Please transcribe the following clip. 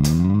Jesus